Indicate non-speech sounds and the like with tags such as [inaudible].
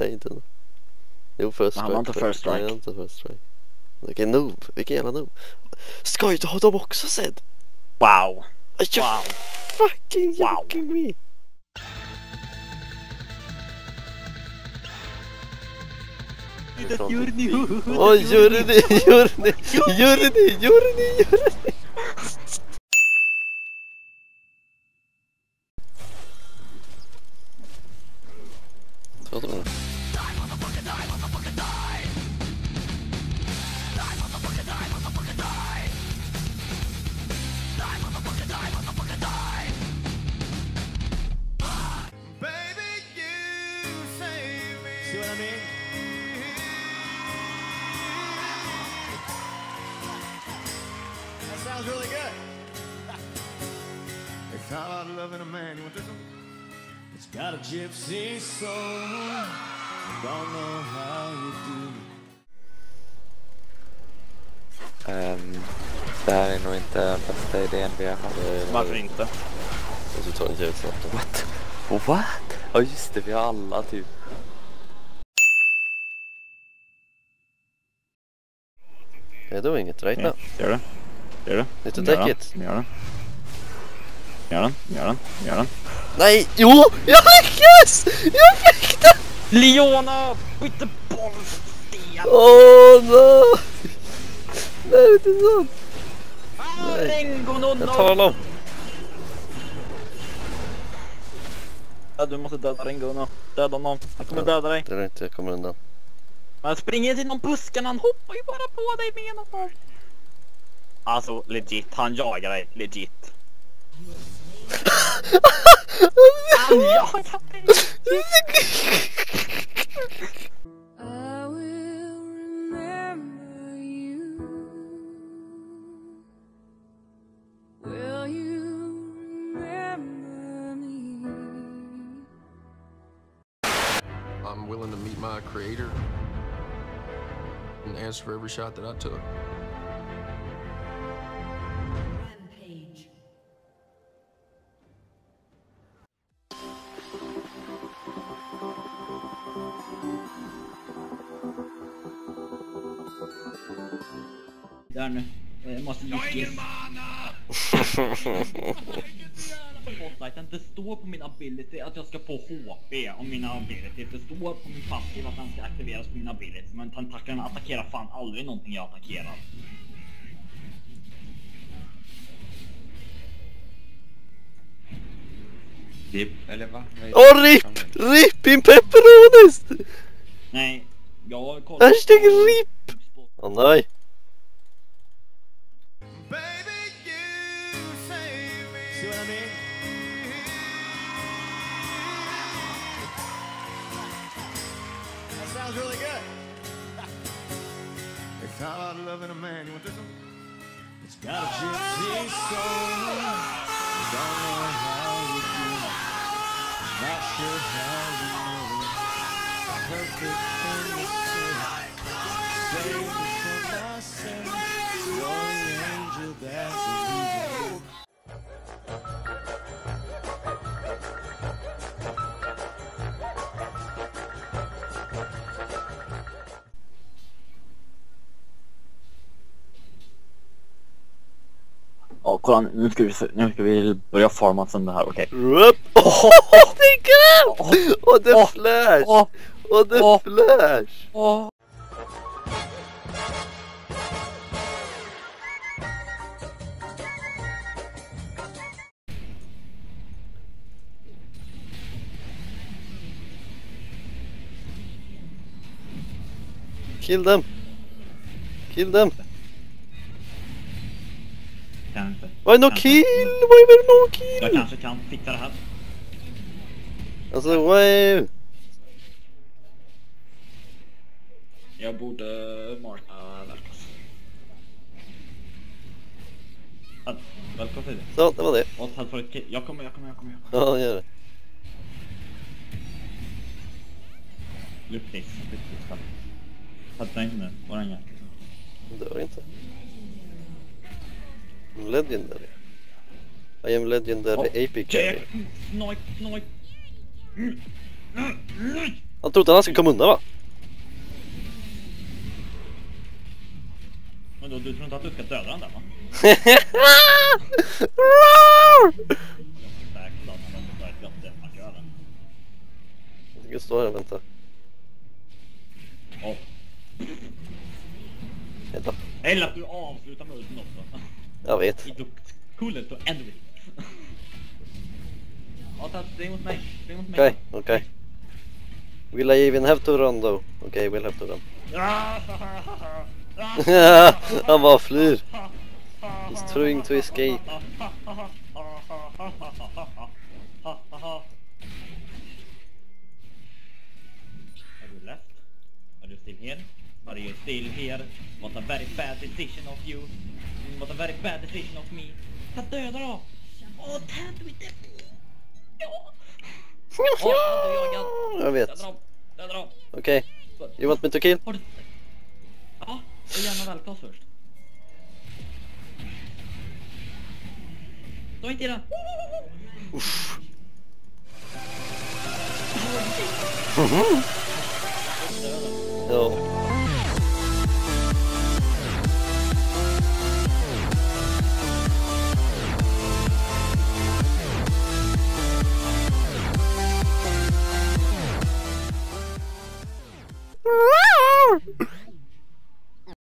Nej, inte nu. Jo, first Han strike. var inte first strike. Nej, inte first strike. Vilken noob. Vilken jävla noob. Ska inte ha dem också sett? Wow! You Wow! fucking Wow. joking me. Gör ni Oj, gör ni, gör ni, gör ni, sounds really good. It's all about loving a man. You want this one? It's got a gypsy soul. Don't know how you do. Ehm, det här är nog inte bästa idén vi har haft. Varför inte? Och så tar den snabbt. då. What? What? Ja just det, vi har alla typ. They're doing it right now. Gör det. Gör det. Need to Gör den. Gör den. Gör den. Gör den. Gör den. Nej, jo! Jag lyckas! Jag fick den! Leona! Bytte bollsten! Åh, no! Nej, det är inte sant. Jag tar honom. Ja, du måste döda Rengo no. Döda honom. Han kommer Ja. döda dig. Det är inte, jag kommer undan. Men spring inte inom busken, han hoppar ju bara på dig med ena fart. Alltså legit, han jagar dig. Legit. Han jagar dig! I'm willing to meet my creator and answer for every shot that I took. Där nu. Jag måste Jag har ingen mana! Spotlighten, det står på min ability att jag ska få HP om mina ability. Det står på min passiv att den ska aktiveras på mina ability. Men tentaklerna attackerar fan aldrig någonting jag attackerar. Dip, eller va? Åh, RIP! RIP in pepperonis! Nej, jag kollar Hashtag RIP! Åh nej. Sounds really good. It's all about loving a man. You want this one? It's got a gypsy soul. Don't know how you do. Not sure how you know. Perfect thing to say. Save it for myself. You're the angel that's the reason. Ja, kolla nu, nu ska vi, se- nu ska vi börja forma som det här, okej. RIP! Åh, det grät! Och the flash! Åh, Och the Åh. flash! åh. Kill them! Kill them! Kan inte. Why no Kanske. kill? Why were no Jag kill? kanske kan fixa det här. Alltså why? Jag borde marka Velkos. Velkos är det. Så, det var det. Och hade Jag kommer, jag kommer, jag kommer. Jag kommer. Ja, gör det. Look this. Fattar inte nu. Var den Det dör inte. I'm legendary. I am legendary Oh, AP carry. Han trodde att han skulle komma undan va? Men då, du tror inte att du ska döda den där va? Jag ska stå här och vänta. Vänta. Eller att du avslutar med ulten också. Jag vet. It looked cooler to end with. Ja, ta spring mot mig. Spring mot mig. Okej, okej. Will I even have to run though? Okej, we'll have to run. Han bara flyr. He's trying to escape. Are you left? Are you still here? Are you still here? What a very bad decision of you. What a very bad decision of me. Ta döda då! Åh, tänd med det! Ja! [laughs] Jag vet. Döda dem! Döda dem! Okej. You want me to kill? Har du... Ja, och gärna vältas först. Stå inte i den! Ja.